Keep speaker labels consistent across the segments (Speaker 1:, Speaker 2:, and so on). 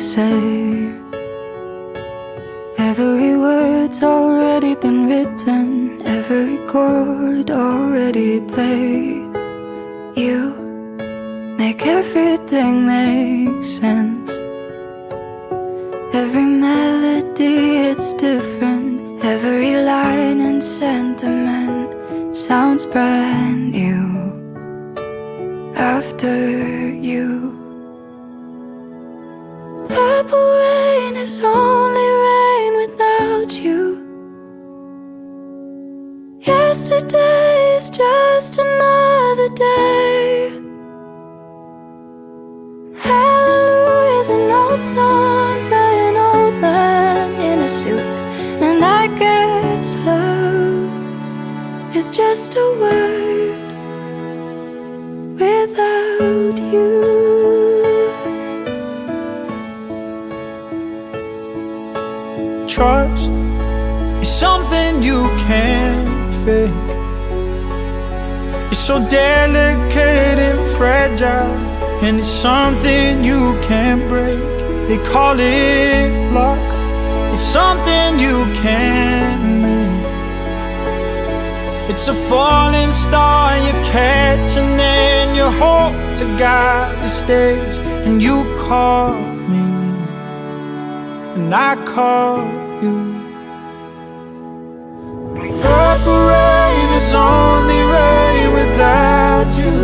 Speaker 1: say. Every word's already been written, every chord already played. You make everything make sense. Every melody, it's different. Every line and sentiment sounds brand new after you. Purple rain is only rain without you. Yesterday is just another day. Hallelujah is an old song by an old man in a suit. And I guess love is just a word without you.
Speaker 2: Trust is something you can't fake. It's so delicate and fragile, and it's something you can't break. They call it luck. It's something you can't make. It's a falling star you catch, and then you hope to God it stays, and you call me, and I call you. Purple rain is only rain without you.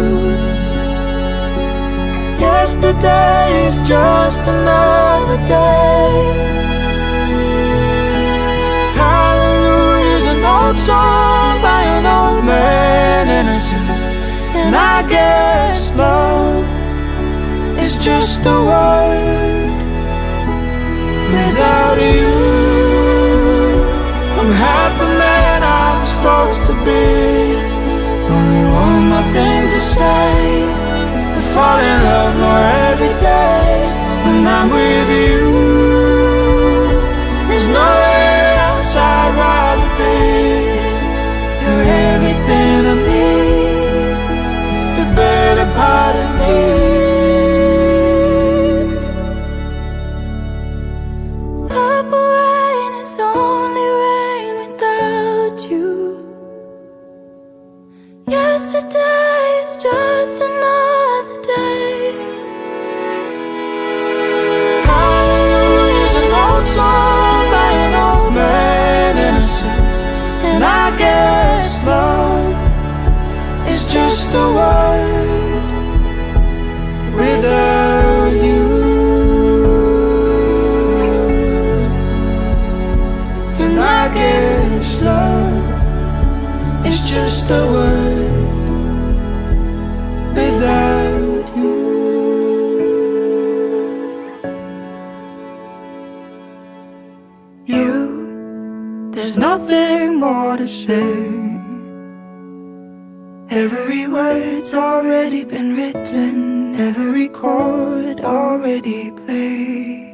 Speaker 2: Yesterday is just another day. Hallelujah is an old song by an old man in a suit. And I guess love is just a word without you. I'm half the man I'm supposed to be. Only one more thing to say. I fall in love more every day when I'm with just a word without you.
Speaker 1: You, there's nothing more to say. Every word's already been written, every chord already played.